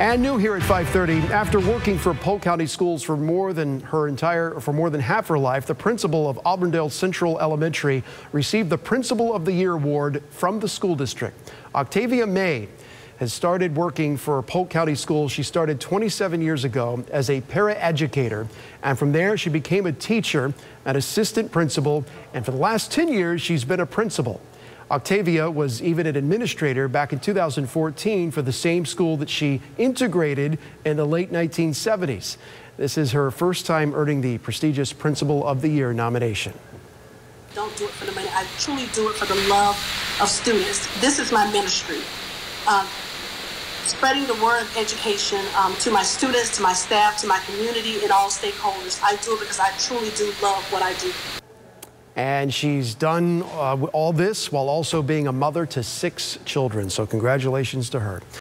And new here at 5:30, after working for Polk County Schools for more than her entire for more than half her life, the principal of Auburndale Central Elementary received the Principal of the Year award from the school district. Octavia May has started working for Polk County Schools. She started 27 years ago as a paraeducator, and from there she became a teacher, an assistant principal, and for the last 10 years she's been a principal. Octavia was even an administrator back in 2014 for the same school that she integrated in the late 1970s. This is her first time earning the prestigious Principal of the Year nomination. Don't do it for the money. I truly do it for the love of students. This is my ministry. Um, spreading the word of education um, to my students, to my staff, to my community, and all stakeholders. I do it because I truly do love what I do. And she's done uh, all this while also being a mother to six children. So congratulations to her.